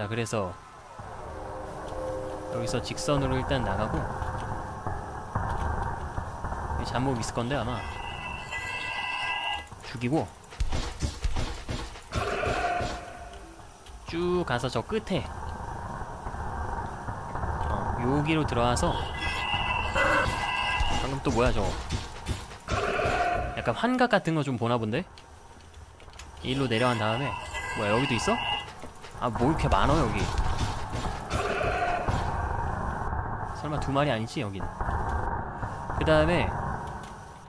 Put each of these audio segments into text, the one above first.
자 그래서 여기서 직선으로 일단 나가고 잠복 있을 건데 아마 죽이고 쭉 가서 저 끝에 어, 여기로 들어와서 방금 또 뭐야 저거 약간 환각 같은 거 좀 보나 본데? 일로 내려간 다음에 뭐야 여기도 있어? 아 뭐 이렇게 많어 여기? 설마 두 마리 아니지 여긴 그 다음에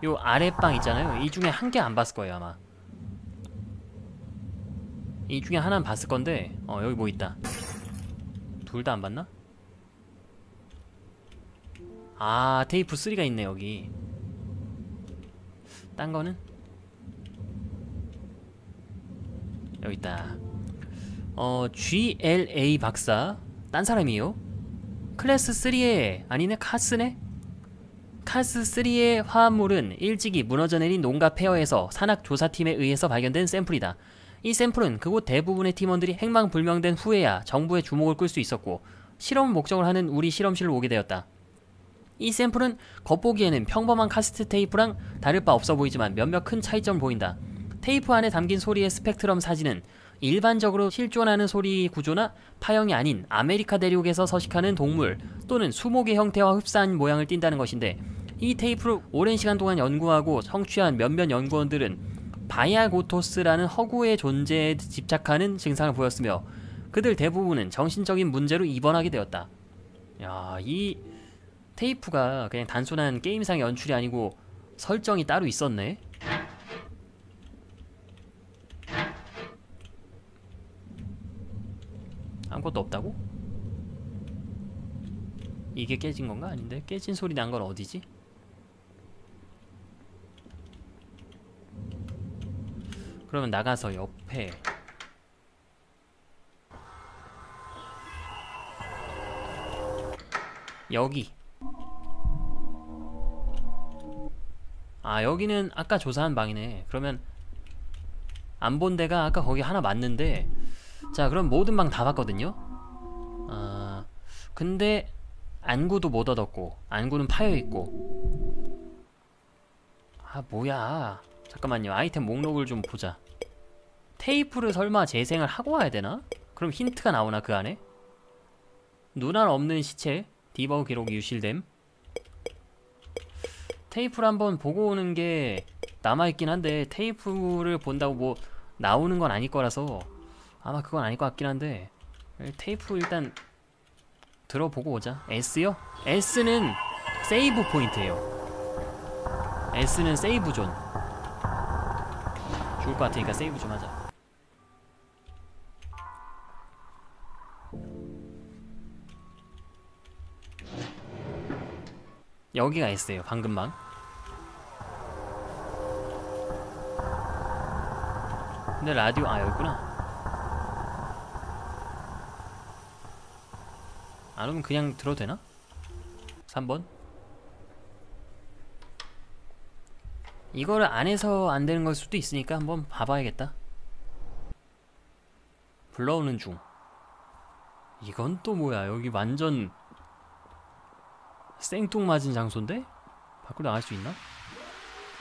요 아랫방 있잖아요. 이 중에 한 개 안 봤을 거예요 아마. 이 중에 하나는 봤을 건데 어 여기 뭐 있다. 둘 다 안 봤나? 아 테이프 3가 있네 여기. 딴 거는? 여기 있다 어 GLA 박사 딴 사람이요 클래스 3의 아니네 카스네 카스 3의 화합물은 일찍이 무너져 내린 농가 폐허에서 산악조사팀에 의해서 발견된 샘플이다. 이 샘플은 그곳 대부분의 팀원들이 행방불명된 후에야 정부의 주목을 끌 수 있었고 실험 목적을 하는 우리 실험실을 오게 되었다. 이 샘플은 겉보기에는 평범한 카세트 테이프랑 다를 바 없어 보이지만 몇몇 큰 차이점을 보인다. 테이프 안에 담긴 소리의 스펙트럼 사진은 일반적으로 실존하는 소리 구조나 파형이 아닌 아메리카 대륙에서 서식하는 동물 또는 수목의 형태와 흡사한 모양을 띈다는 것인데 이 테이프를 오랜 시간 동안 연구하고 청취한 몇몇 연구원들은 바이아고토스라는 허구의 존재에 집착하는 증상을 보였으며 그들 대부분은 정신적인 문제로 입원하게 되었다. 야, 이 테이프가 그냥 단순한 게임상 연출이 아니고 설정이 따로 있었네. 아무것도 없다고? 이게 깨진 건가? 아닌데? 깨진 소리 난 건 어디지? 그러면 나가서 옆에 여기 아 여기는 아까 조사한 방이네 그러면 안 본 데가 아까 거기 하나 맞는데 자 그럼 모든 방 다 봤거든요. 아 근데 안구도 못 얻었고 안구는 파여있고. 아 뭐야. 잠깐만요. 아이템 목록을 좀 보자. 테이프를 설마 재생을 하고 와야 되나? 그럼 힌트가 나오나 그 안에? 눈알 없는 시체 디버그 기록 유실됨. 테이프를 한번 보고 오는 게 남아있긴 한데 테이프를 본다고 뭐 나오는 건 아닐 거라서 아마 그건 아닐 것 같긴 한데 테이프 일단 들어보고 오자. S요? S는 save point예요. S는 save zone. 죽을 것 같으니까 세이브 좀 하자. 여기가 S예요 방금 방. 근데 라디오 아 여기구나 안 오면 그냥 들어도 되나? 3번 이거를 안에서 안 되는 걸 수도 있으니까 한번 봐봐야겠다 불러오는 중 이건 또 뭐야 여기 완전 생뚱맞은 장소인데? 밖으로 나갈 수 있나?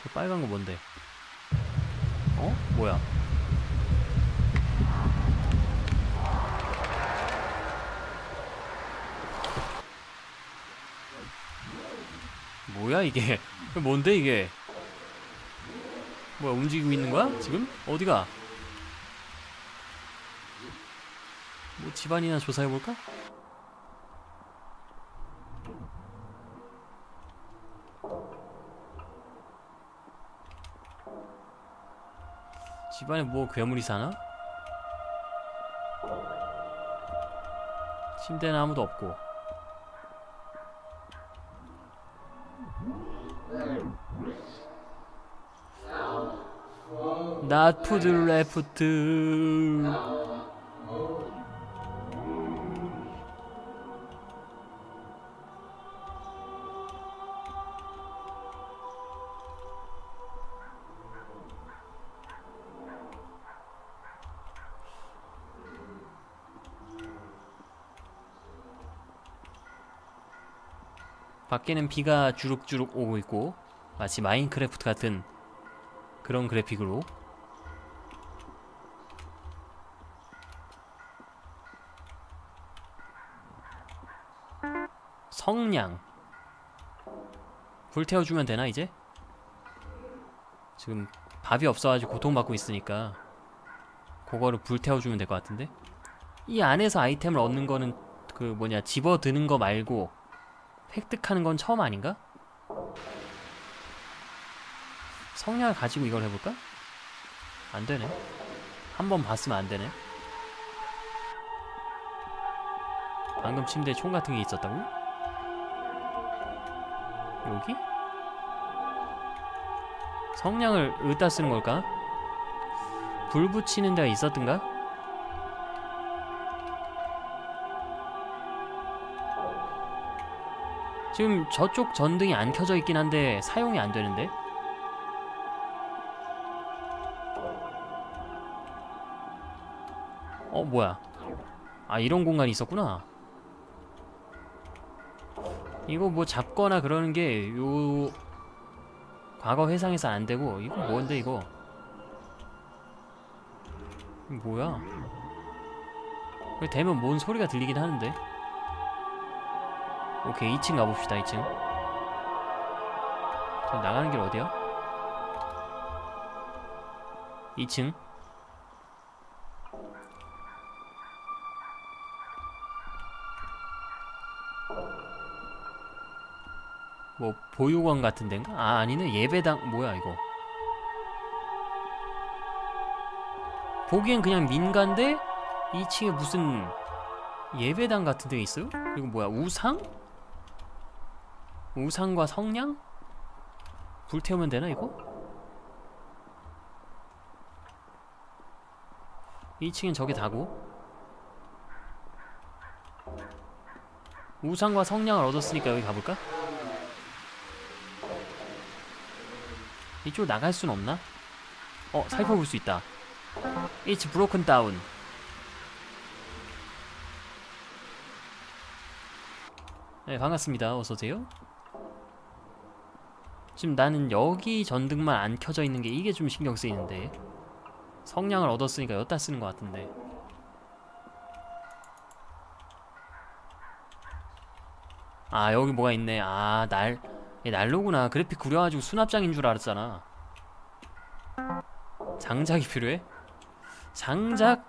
저 빨간 거 뭔데? 어? 뭐야? 뭐야 이게? 뭔데 이게? 뭐야 움직이고 있는 거야? 지금? 어디가? 뭐 집안이나 조사해볼까? 집안에 뭐 괴물이 사나? 침대는 아무도 없고 Not put left. 밖에는 비가 주룩주룩 오고 있고 마치 마인크래프트 같은 그런 그래픽으로 성냥 불태워주면 되나 이제? 지금 밥이 없어가지고 고통받고 있으니까 그거를 불태워주면 될 것 같은데 이 안에서 아이템을 얻는 거는 그 뭐냐 집어드는 거 말고 획득하는 건 처음 아닌가? 성냥을 가지고 이걸 해볼까? 안 되네 한 번 봤으면 안 되네 방금 침대에 총 같은 게 있었다고? 여기? 성냥을 어디다 쓰는 걸까? 불 붙이는 데가 있었던가? 지금 저쪽 전등이 안 켜져 있긴 한데 사용이 안 되는데? 어 뭐야 아 이런 공간이 있었구나 이거 뭐 잡거나 그러는 게 요 과거 회상에서 안 되고 이거 뭔데 이거? 뭐야? 되면 뭔 소리가 들리긴 하는데? 오케이 2층 가봅시다 2층. 저 나가는 길 어디야? 2층 보육원 같은 데인가? 아 아니네 예배당 뭐야 이거 보기엔 그냥 민가인데 2층에 무슨 예배당 같은 데 있어요? 그리고 뭐야 우상? 우상과 성냥? 불태우면 되나 이거? 2층엔 저게 다고 우상과 성냥을 얻었으니까 여기 가볼까? 이쪽으로 나갈 순 없나? 어 살펴볼 수 있다. It's broken down. 네 반갑습니다. 어서오세요. 지금 나는 여기 전등만 안 켜져 있는 게 이게 좀 신경 쓰이는데 성냥을 얻었으니까 여기다 쓰는 것 같은데. 아 여기 뭐가 있네. 아날 얘 난로구나 그래픽 구려가지고 수납장인 줄 알았잖아 장작이 필요해? 장작?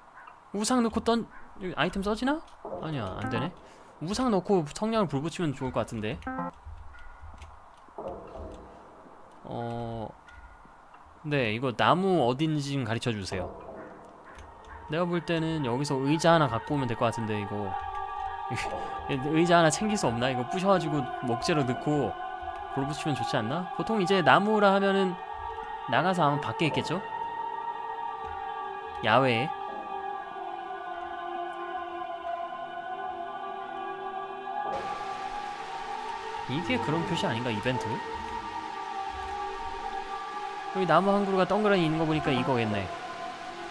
우상 넣고 던 아이템 써지나? 아니야 안되네 우상 넣고 성냥을 불 붙이면 좋을 것 같은데 어... 네 이거 나무 어딘지 좀 가르쳐주세요 내가 볼 때는 여기서 의자 하나 갖고 오면 될 것 같은데 이거 의자 하나 챙길 수 없나? 이거 부셔가지고 목재로 넣고 불 붙이면 좋지 않나? 보통 이제 나무라 하면은 나가서 아마 밖에 있겠죠? 야외에 이게 그런 표시 아닌가 이벤트? 여기 나무 한 그루가 동그라니 있는 거 보니까 이거겠네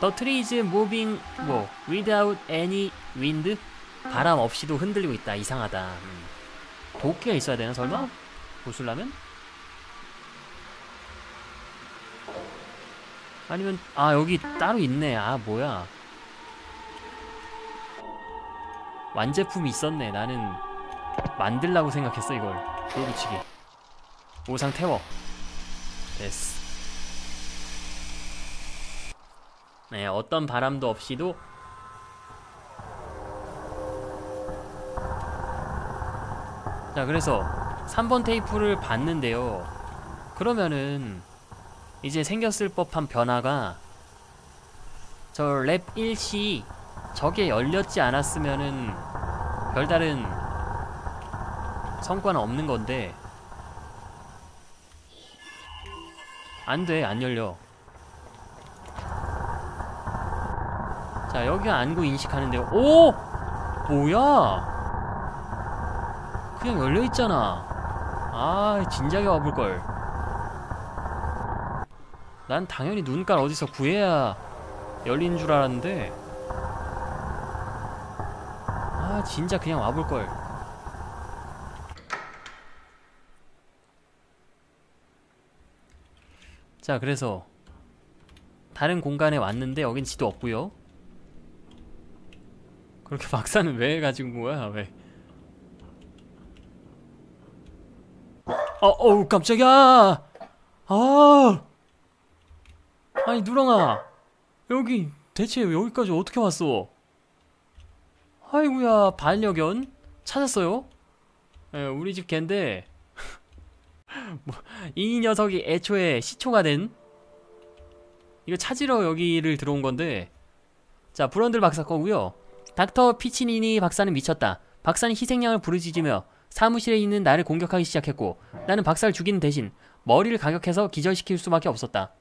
The trees moving 뭐 without any wind 바람 없이도 흔들리고 있다 이상하다 음. 도끼가 있어야 되나 설마? 보슬라면? 아니면 아 여기 따로 있네. 아 뭐야. 완제품이 있었네. 나는 만들라고 생각했어 이걸. 돌붙이기. 오상 태워. 됐어. 네 어떤 바람도 없이도 자 그래서 3번 테이프를 봤는데요. 그러면은 이제 생겼을 법한 변화가 저 랩 1시 저게 열렸지 않았으면은 별다른 성과는 없는 건데. 안 돼 안 열려. 자 여기가 안구 인식하는데요 오! 뭐야? 그냥 열려있잖아 아 진작에 와볼걸. 난 당연히 눈깔 어디서 구해야 열린 줄 알았는데. 아 진짜 그냥 와볼걸. 자 그래서 다른 공간에 왔는데 여긴 지도 없고요. 그렇게 박사는 왜 가지고 뭐야? 왜? 어, 어우 깜짝이야. 아. 아니 누렁아. 여기 대체 여기까지 어떻게 왔어? 아이구야 반려견. 찾았어요? 예, 우리 집 갠데. 뭐, 이 녀석이 애초에 시초가 된. 이거 찾으러 여기를 들어온 건데. 자 브런들 박사 거고요. 닥터 피치니니 박사는 미쳤다. 박사는 희생양을 부르짖으며 사무실에 있는 나를 공격하기 시작했고 나는 박사를 죽이는 대신 머리를 가격해서 기절시킬 수밖에 없었다.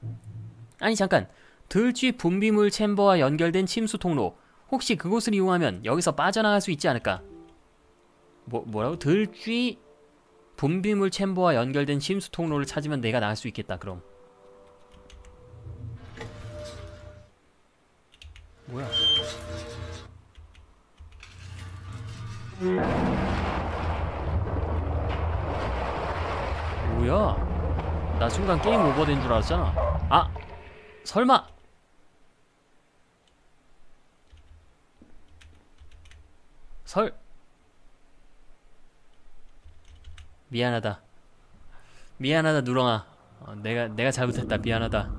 아니 잠깐. 들쥐 분비물 챔버와 연결된 침수 통로 혹시 그곳을 이용하면 여기서 빠져나갈 수 있지 않을까? 뭐, 뭐라고? 들쥐 분비물 챔버와 연결된 침수 통로를 찾으면 내가 나갈 수 있겠다 그럼. 뭐야 뭐야? 나 순간 게임 오버된 줄 알았잖아. 아 설마. 설. 미안하다. 미안하다 누렁아. 어, 내가 내가 잘못했다. 미안하다.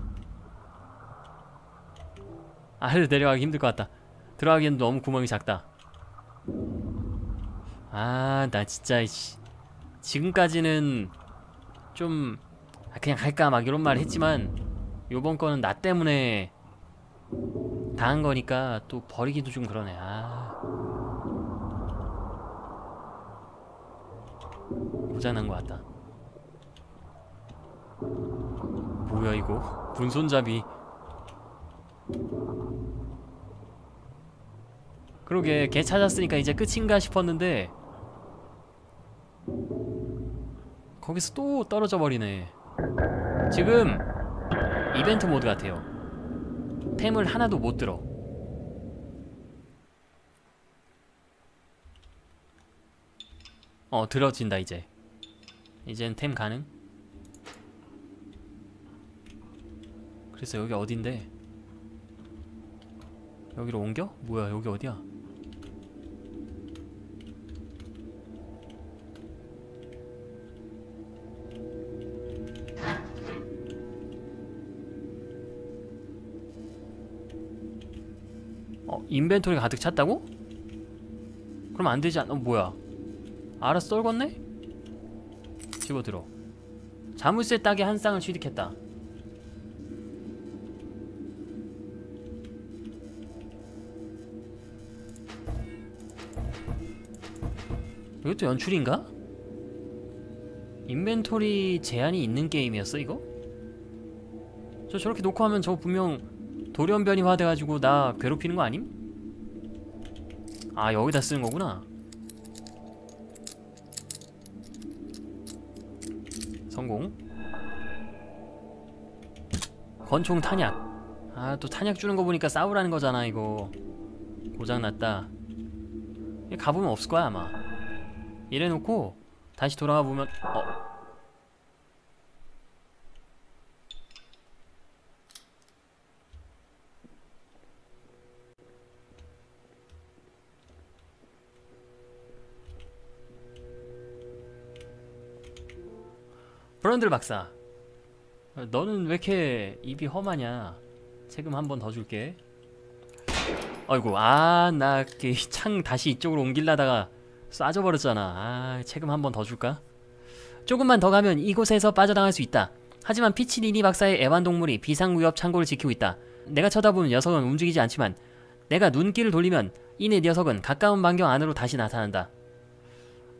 아래로 내려가기 힘들 것 같다. 들어가기엔 너무 구멍이 작다. 아 나 진짜 이씨. 지금까지는 좀 아, 그냥 갈까? 막 이런 말 했지만 요번 거는 나 때문에 당한 거니까 또 버리기도 좀 그러네. 아. 고장난 것 같다. 뭐야 이거? 분손잡이. 그러게 걔 찾았으니까 이제 끝인가 싶었는데 거기서 또 떨어져 버리네. 지금 이벤트 모드 같아요. 템을 하나도 못 들어. 어 들어진다 이제. 이젠 템 가능? 그래서 여기 어딘데? 여기로 옮겨? 뭐야 여기 어디야 인벤토리가 가득 찼다고? 그럼 안 되지 않.. 어 뭐야 알아서 떨궜네? 집어들어 자물쇠 따기 한 쌍을 취득했다 이것도 연출인가? 인벤토리 제한이 있는 게임이었어 이거? 저 저렇게 놓고 하면 저 분명 돌연변이화 돼가지고 나 괴롭히는 거 아님? 아 여기다 쓰는 거구나. 성공. 권총 탄약. 아 또 탄약 주는 거 보니까 싸우라는 거잖아 이거. 고장났다. 가보면 없을 거야 아마. 이래놓고 다시 돌아가 보면 어 브런들 박사. 너는 왜 이렇게 입이 험하냐? 세금 한 번 더 줄게. 아이고 아나 창 다시 이쪽으로 옮길라다가 쏴줘버렸잖아. 아 세금 한 번 더 줄까? 조금만 더 가면 이곳에서 빠져나갈 수 있다. 하지만 피치니니 박사의 애완동물이 비상구역 창고를 지키고 있다. 내가 쳐다보는 녀석은 움직이지 않지만 내가 눈길을 돌리면 이내 녀석은 가까운 반경 안으로 다시 나타난다.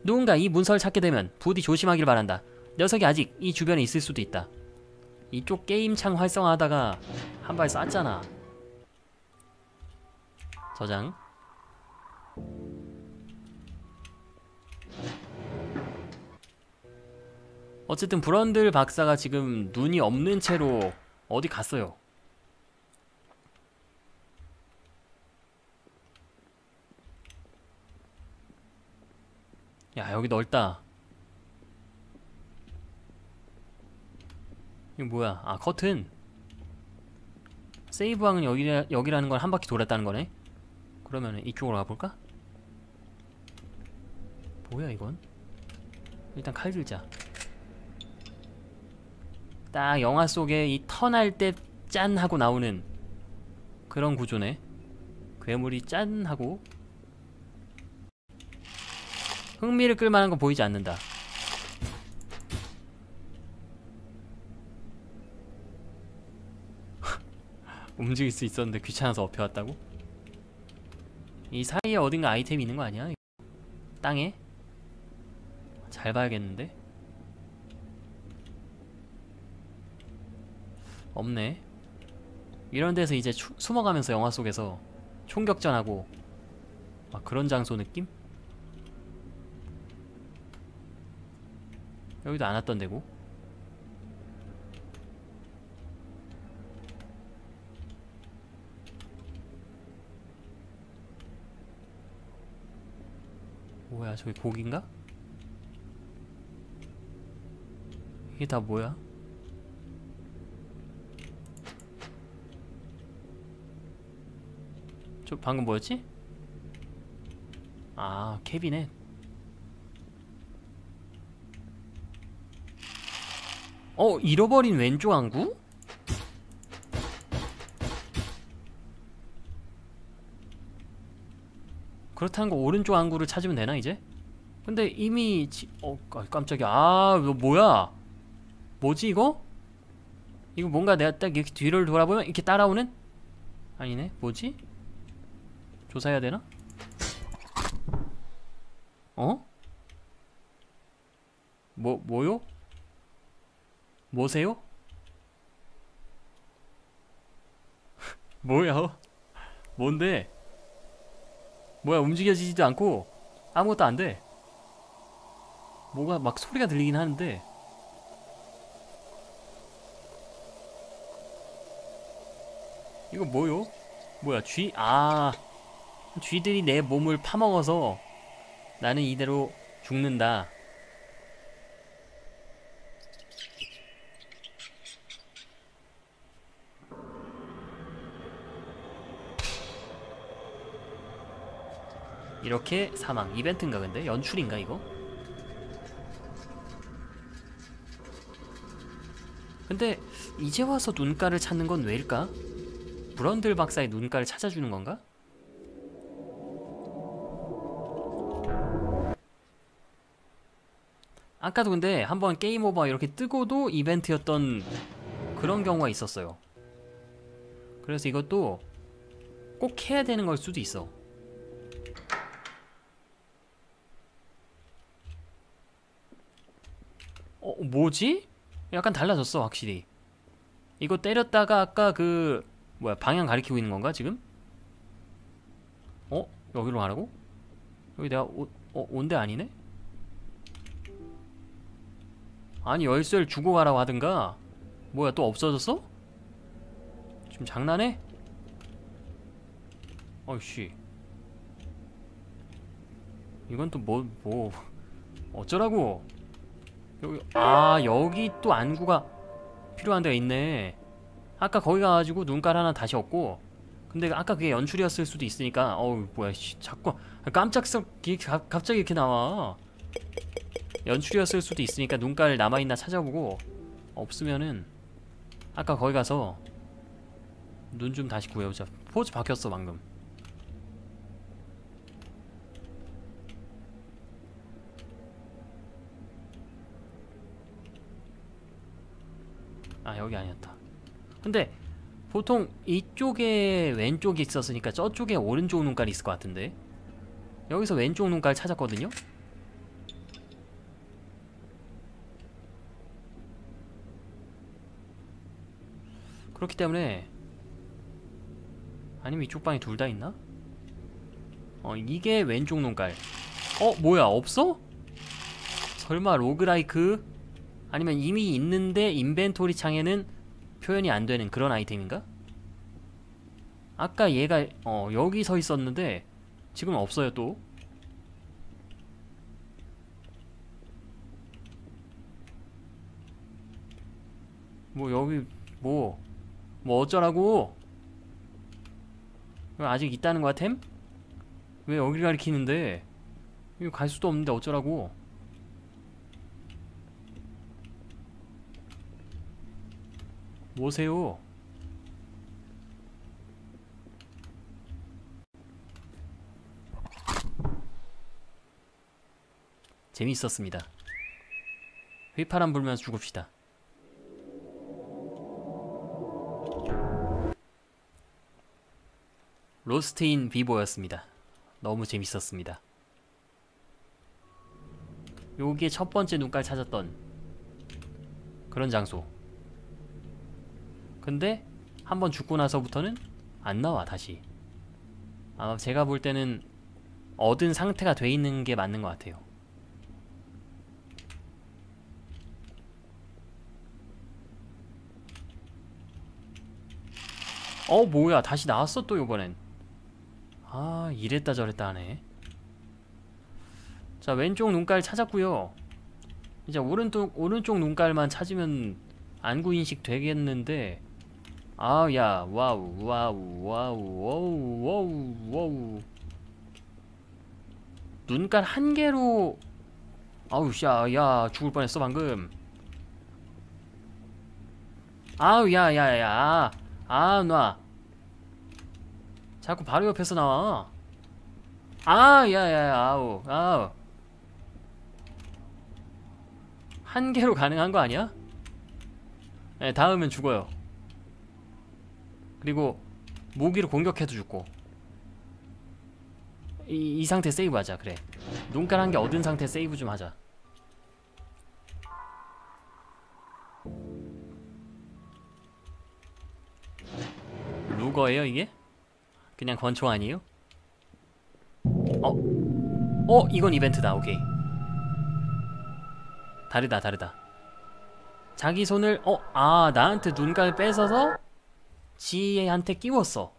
누군가 이 문서를 찾게 되면 부디 조심하길 바란다 녀석이 아직 이 주변에 있을 수도 있다. 이쪽 게임창 활성화하다가 한 발 쐈잖아. 저장. 어쨌든 브런들 박사가 지금 눈이 없는 채로 어디 갔어요. 야 여기 넓다 이거 뭐야? 아 커튼. 세이브왕은 여기, 여기라는 걸한 바퀴 돌았다는 거네? 그러면 이쪽으로 가볼까? 뭐야 이건? 일단 칼 들자. 딱 영화 속에 이 턴할 때 짠 하고 나오는 그런 구조네. 괴물이 짠 하고. 흥미를 끌만한 건 보이지 않는다 움직일 수 있었는데 귀찮아서 업혀왔다고? 이 사이에 어딘가 아이템이 있는 거 아니야? 땅에? 잘 봐야겠는데? 없네 이런 데서 이제 추, 숨어가면서 영화 속에서 총격전하고 막 그런 장소 느낌? 여기도 안 왔던 데고 뭐야 저기 고기인가? 이게 다 뭐야? 저 방금 뭐였지? 아 캐비넷 어 잃어버린 왼쪽 안구? 그렇다는 거 오른쪽 안구를 찾으면 되나 이제? 근데 이미 지... 어 깜- 깜짝이야 아 이거 뭐야 뭐지 이거? 이거 뭔가 내가 딱 이렇게 뒤를 돌아보면 이렇게 따라오는? 아니네 뭐지? 조사해야 되나? 어? 뭐 뭐요? 뭐세요? 뭐야? 뭔데? 뭐야 움직여지지도 않고 아무것도 안 돼. 뭐가 막 소리가 들리긴 하는데 이거 뭐요? 뭐야 쥐? 아 쥐들이 내 몸을 파먹어서 나는 이대로 죽는다. 이렇게 사망 이벤트인가 근데 연출인가 이거? 근데 이제 와서 눈가를 찾는 건 왜일까? 브런들 박사의 눈가를 찾아주는 건가? 아까도 근데 한번 게임 오버 이렇게 뜨고도 이벤트였던 그런 경우가 있었어요. 그래서 이것도 꼭 해야 되는 걸 수도 있어. 어, 뭐지? 약간 달라졌어, 확실히. 이거 때렸다가 아까 그 뭐야 방향 가리키고 있는 건가 지금? 어? 여기로 가라고? 여기 내가 오, 어, 온데 아니네? 아니 열쇠를 주고 가라고 하든가 뭐야 또 없어졌어? 지금 장난해? 어이씨 이건 또 뭐 뭐 어쩌라고 여기 아 여기 또 안구가 필요한 데가 있네. 아까 거기 가가지고 눈깔 하나 다시 얻고 근데 아까 그게 연출이었을 수도 있으니까 어우 뭐야 씨 자꾸 깜짝석 갑자기 이렇게 나와. 연출이었을 수도 있으니까 눈깔 남아있나 찾아보고 없으면은 아까 거기 가서 눈 좀 다시 구해오자. 포즈 바뀌었어 방금 여기 아니었다. 근데 보통 이쪽에 왼쪽이 있었으니까 저쪽에 오른쪽 눈깔이 있을 것 같은데? 여기서 왼쪽 눈깔 찾았거든요? 그렇기 때문에 아니면 이쪽 방에 둘 다 있나? 어 이게 왼쪽 눈깔. 어 뭐야 없어? 설마 로그라이크 아니면 이미 있는데 인벤토리 창에는 표현이 안 되는 그런 아이템인가? 아까 얘가 어 여기 서 있었는데 지금 없어요 또 뭐 여기 뭐뭐 어쩌라고 아직 있다는 거야 템? 왜 여기를 가리키는데 이거 갈 수도 없는데 어쩌라고 뭐세요 재밌었습니다 휘파람 불면서 죽읍시다 로스트인 비보였습니다. 너무 재밌었습니다. 요게 첫 번째 눈깔 찾았던 그런 장소. 근데 한 번 죽고 나서부터는 안 나와 다시. 아마 제가 볼 때는 얻은 상태가 돼 있는 게 맞는 것 같아요. 어 뭐야 다시 나왔어 또 요번엔 아 이랬다 저랬다 하네 자 왼쪽 눈깔 찾았고요 이제 오른쪽 오른쪽 눈깔만 찾으면 안구 인식 되겠는데 아야 와우 와우 와우 와우 와우 와우 눈깔 한 개로 아우 야야 죽을 뻔했어 방금 아우 야야야 아, 놔. 자꾸 바로 옆에서 나와. 아, 야, 야, 야, 아우, 아우. 한 개로 가능한 거 아니야? 네, 닿으면 죽어요. 그리고 무기로 공격해도 죽고. 이, 이 상태 세이브 하자, 그래. 눈깔 한 개 얻은 상태 세이브 좀 하자. 루거예요 이게? 그냥 권총 아니에요? 어? 어? 이건 이벤트다 오케이 다르다 다르다 자기 손을 어? 아 나한테 눈깔 뺏어서 지한테 끼웠어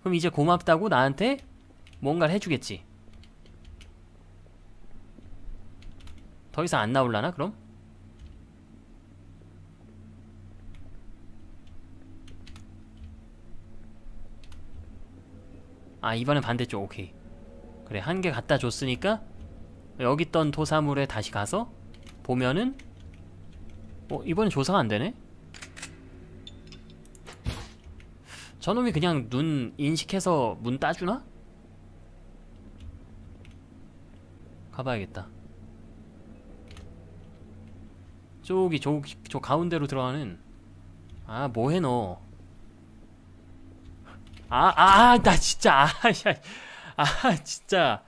그럼 이제 고맙다고 나한테 뭔가를 해주겠지 더 이상 안 나올라나 그럼? 아 이번엔 반대쪽 오케이 그래 한 개 갖다 줬으니까 여기 있던 토사물에 다시 가서 보면은 어 이번엔 조사가 안되네? 저놈이 그냥 눈 인식해서 문 따주나? 가봐야겠다 저기 저, 저 가운데로 들어가는 아 뭐해 너 아, 아, 나 진짜, 아, 야, 아, 진짜.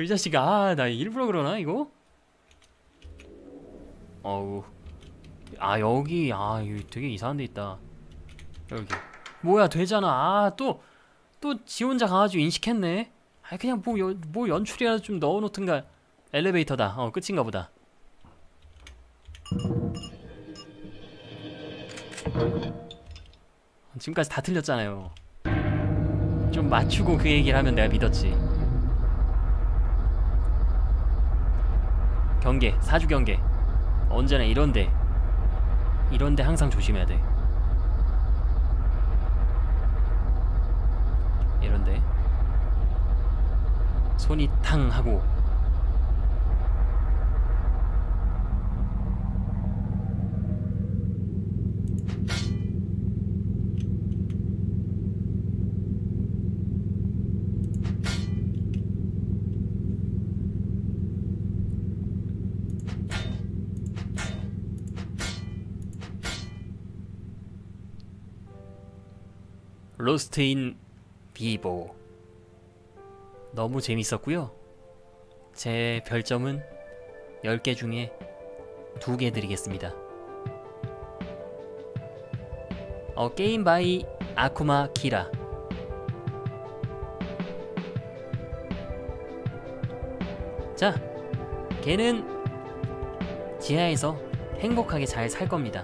이 자식아, 아, 나 일부러 그러나, 이거? 어우. 아, 여기, 아, 되게 이상한 데 있다. 여기. 뭐야, 되잖아. 아, 또, 또 지 혼자 가가지고 인식했네. 아, 그냥 뭐, 여, 뭐 연출이라도 좀 넣어놓든가. 엘리베이터다. 어, 끝인가 보다. 지금까지 다 틀렸잖아요. 좀 맞추고 그 얘기를 하면 내가 믿었지 경계 사주 경계 언제나 이런데 이런데 항상 조심해야 돼 이런데 손이 탕 하고. Lost in Vivo 너무 재밌었고요. 제 별점은 10개 중에 2개 드리겠습니다. 어, game by Akuma Kira. 자 걔는 지하에서 행복하게 잘 살 겁니다.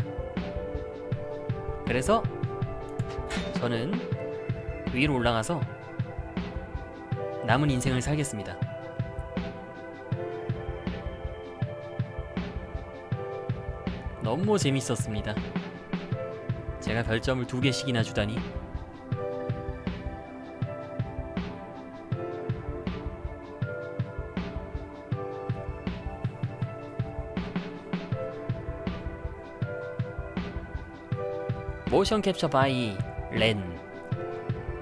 그래서 저는 위로 올라가서 남은 인생을 살겠습니다. 너무 재밌었습니다. 제가 별점을 두 개씩이나 주다니. motion capture by 렌.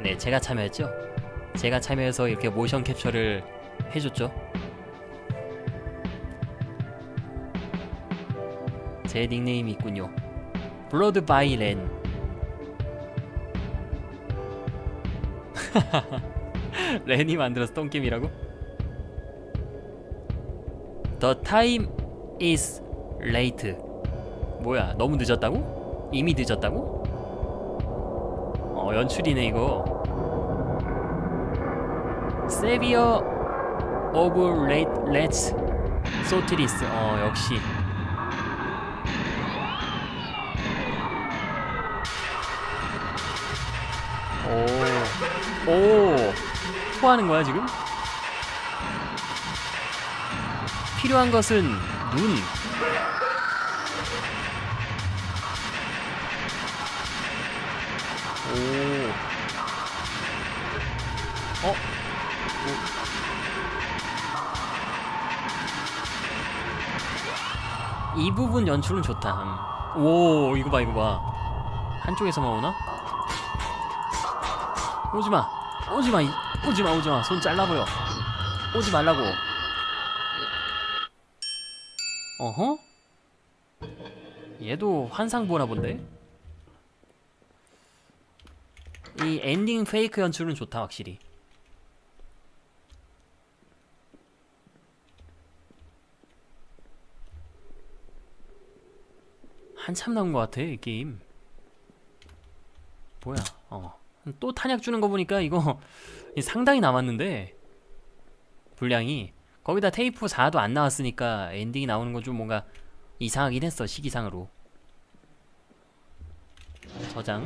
네, 제가 참여했죠. 제가 참여해서 이렇게 모션 캡처를 해줬죠. 제 닉네임이 있군요. blood by 렌. 렌이 만들어서 똥게임이라고? The time is late. 뭐야, 너무 늦었다고? 이미 늦었다고? 어, 연출이네 이거. Savior of late let's 소트리스. 어, 역시. 오, 오, 토하는 거야 지금? 필요한 것은 눈. 이 부분 연출은 좋다. 음. 오, 이거 봐, 이거 봐. 한쪽에서만 오나? 오지마 오지마 이- 오지마 오지마 손 잘라버려 오지 말라고 어허? 얘도 환상 보나 본데? 이 엔딩 페이크 연출은 좋다 확실히 한참 나온 것 같아 이 게임. 뭐야 어. 또 탄약 주는 거 보니까 이거 상당히 남았는데 분량이. 거기다 테이프 4도 안 나왔으니까 엔딩이 나오는 건 좀 뭔가 이상하긴 했어 시기상으로. 저장.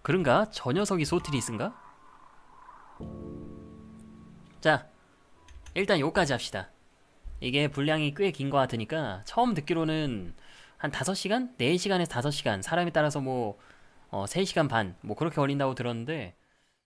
그런가? 저 녀석이 소트리스인가? 자 일단 요까지 합시다 이게 분량이 꽤 긴 것 같으니까 처음 듣기로는 한 5시간? 4시간에서 5시간 사람에 따라서 뭐 어, 3시간 반 뭐 그렇게 걸린다고 들었는데